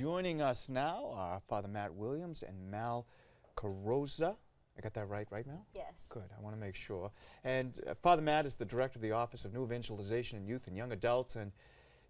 Joining us now are Father Matt Williams and Mal Carozza. I got that right, right, Mal? Yes. Good. I want to make sure. And uh, Father Matt is the director of the Office of New Evangelization in Youth and Young Adults. And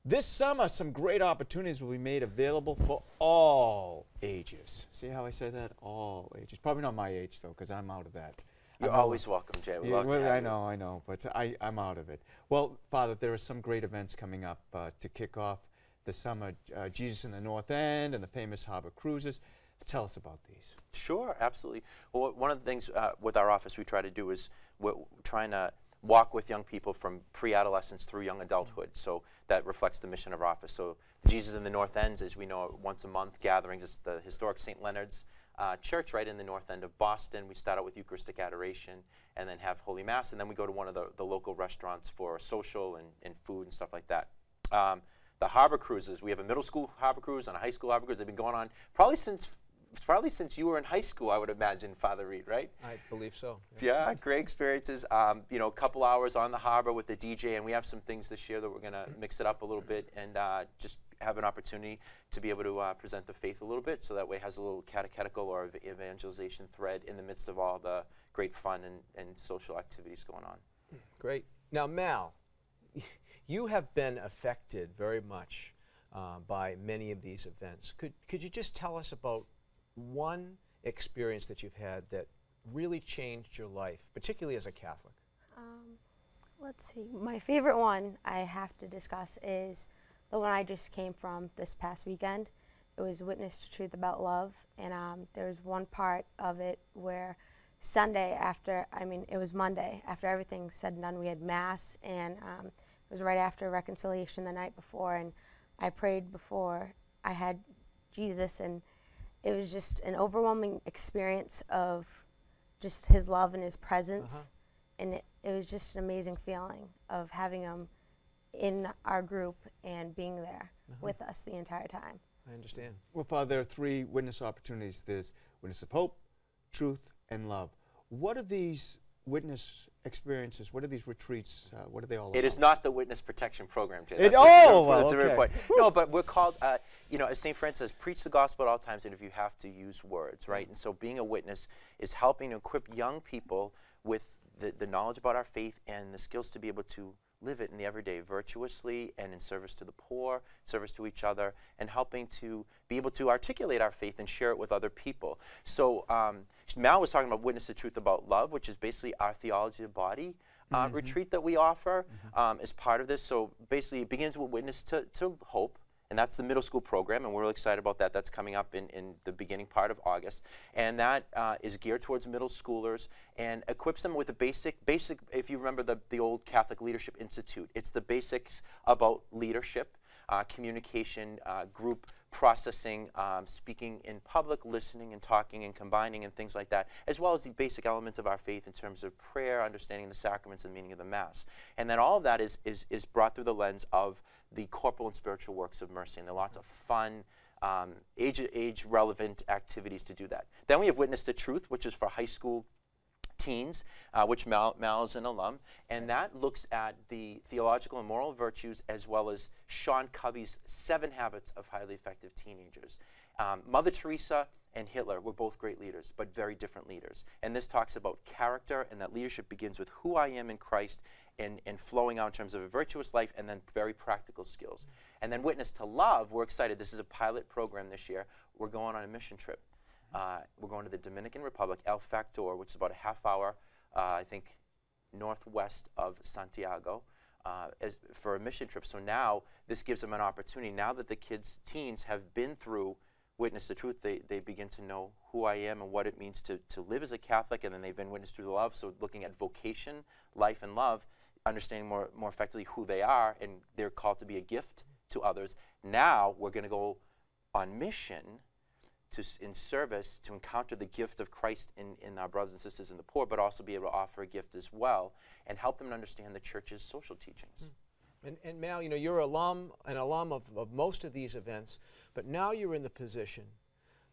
this summer, some great opportunities will be made available for all ages. See how I say that? All ages. Probably not my age, though, because I'm out of that. You're I'm always welcome, Jay. We Yeah, love to well, have I you. know, I know, but I, I'm out of it. Well, Father, there are some great events coming up uh, to kick off the summer. Uh, Jesus in the North End and the famous Harbor Cruises. Tell us about these. Sure, absolutely. Well, one of the things uh, with our office we try to do is we're trying to walk with young people from pre-adolescence through young adulthood. So that reflects the mission of our office. So Jesus in the North Ends, as we know, once a month gatherings. It's the historic St. Leonard's uh, Church right in the north end of Boston. We start out with Eucharistic adoration and then have Holy Mass, and then we go to one of the, the local restaurants for social and, and food and stuff like that. Um, the harbor cruises, we have a middle school harbor cruise and a high school harbor cruise. They've been going on probably since probably since you were in high school, I would imagine, Father Reed, right? I believe so. Yeah, great experiences. Um, you know, a couple hours on the harbor with the DJ, and we have some things this year that we're going to mix it up a little bit and uh, just have an opportunity to be able to uh, present the faith a little bit. So that way, it has a little catechetical or evangelization thread in the midst of all the great fun and, and social activities going on. Great. Now, Mal, you have been affected very much uh, by many of these events. Could, could you just tell us about one experience that you've had that really changed your life, particularly as a Catholic? Um, let's see. My favorite one I have to discuss is the one I just came from this past weekend. It was Witness to Truth About Love, and um, there was one part of it where Sunday after, I mean, it was Monday after everything said and done, we had Mass, and um, it was right after reconciliation the night before, and I prayed before I had Jesus, and it was just an overwhelming experience of just His love and His presence Uh-huh. and it, it was just an amazing feeling of having him in our group and being there with us the entire time. I understand. Well, Father, there are three witness opportunities. There's witness of hope, truth, and love. What are these witness experiences? What are these retreats? Uh, what are they all about? It is not the witness protection program, Jay. It- oh, that's well, a very point. No, but we're called, uh, you know, as St. Francis says, preach the gospel at all times, and if you have to, use words, right? And so being a witness is helping to equip young people with the, the knowledge about our faith and the skills to be able to live it in the everyday virtuously and in service to the poor, service to each other, and helping to be able to articulate our faith and share it with other people. So um, Mal was talking about Witness the Truth About Love, which is basically our theology of body uh, retreat that we offer um, as part of this. So basically, it begins with Witness to, to Hope. And that's the middle school program, and we're really excited about that. That's coming up in, in the beginning part of August. And that uh, is geared towards middle schoolers and equips them with the basic, basic if you remember the, the old Catholic Leadership Institute, it's the basics about leadership, uh, communication, uh, group processing, um, speaking in public, listening and talking and combining and things like that, as well as the basic elements of our faith in terms of prayer, understanding the sacraments and the meaning of the Mass. And then all of that is, is, is brought through the lens of the corporal and spiritual works of mercy. And there are lots of fun, um, age, age relevant activities to do that. Then we have Witness to Truth, which is for high school teens, uh, which Mal, Mal is an alum, and that looks at the theological and moral virtues as well as Sean Covey's Seven Habits of Highly Effective Teenagers. Um, Mother Teresa and Hitler were both great leaders, but very different leaders. And this talks about character, and that leadership begins with who I am in Christ and, and flowing out in terms of a virtuous life and then very practical skills. And then Witness to Love, we're excited. This is a pilot program this year. We're going on a mission trip. Uh, we're going to the Dominican Republic, El Factor, which is about a half hour, uh, I think, northwest of Santiago, uh, as, for a mission trip. So now this gives them an opportunity. Now that the kids, teens, have been through Witness the Truth, they, they begin to know who I am and what it means to, to live as a Catholic, and then they've been witnessed through the love. So looking at vocation, life, and love, understanding more, more effectively who they are, and they're called to be a gift to others. Now we're going to go on mission to, in service to encounter the gift of Christ in, in our brothers and sisters in the poor, but also be able to offer a gift as well and help them to understand the church's social teachings. And, and Mal, you know, you're alum, an alum of, of most of these events, but now you're in the position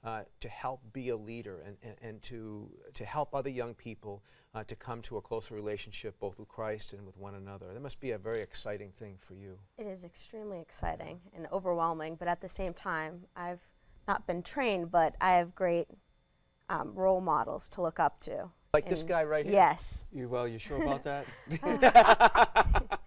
uh, to help be a leader and, and, and to, to help other young people uh, to come to a closer relationship both with Christ and with one another. That must be a very exciting thing for you. It is extremely exciting and overwhelming, but at the same time, I've not been trained, but I have great um, role models to look up to. Like this guy right here? Yes. You, well, you sure about that?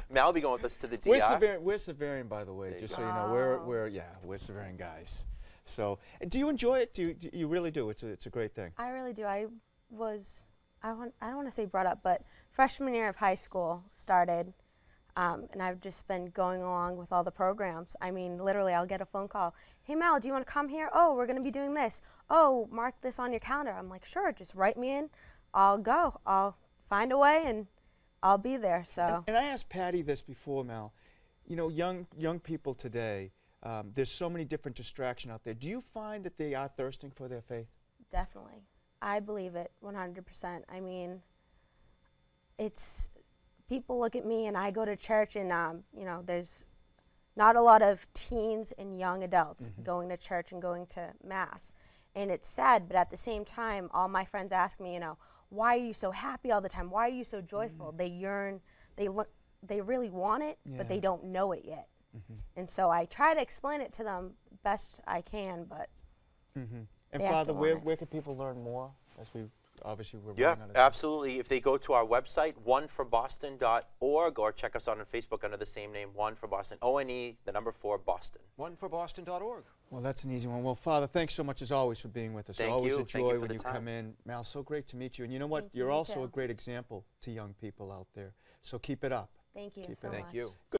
Mal will be going with us to the DR. We're Xaverian, we're Xaverian, by the way, There just go. so you know. We're, we're, yeah, we're Xaverian guys. So, do you enjoy it? Do you, do you really do? It's a, it's a great thing. I really do. I was, I, want, I don't want to say brought up, but freshman year of high school started, um, and I've just been going along with all the programs. I mean, literally, I'll get a phone call. Hey, Mel, do you want to come here? Oh, we're going to be doing this. Oh, mark this on your calendar. I'm like, sure, just write me in. I'll go. I'll find a way, and I'll be there. So. And, and I asked Patty this before, Mal. You know, young young people today, um, there's so many different distractions out there. Do you find that they are thirsting for their faith? Definitely. I believe it 100%. I mean, it's people look at me and I go to church and um, you know, there's not a lot of teens and young adults going to church and going to mass. And it's sad, but at the same time, all my friends ask me, you know, why are you so happy all the time? Why are you so joyful? They yearn, they look, they really want it, but they don't know it yet. And so I try to explain it to them best I can, but Mm-hmm. And They have to Father, where, it. where can people learn more? As we obviously we're Yeah, running out of time. absolutely. If they go to our website, oneforboston.org, or check us out on Facebook under the same name, One for Boston, O N E, the number four, Boston. Oneforboston.org. Well, that's an easy one. Well, Father, thanks so much as always for being with us. Thank always you. a Thank you joy when you time. come in. Mal, so great to meet you. And you know what? Thank you, You're me also too. a great example to young people out there. So keep it up. thank you Keep so it- much. Thank you.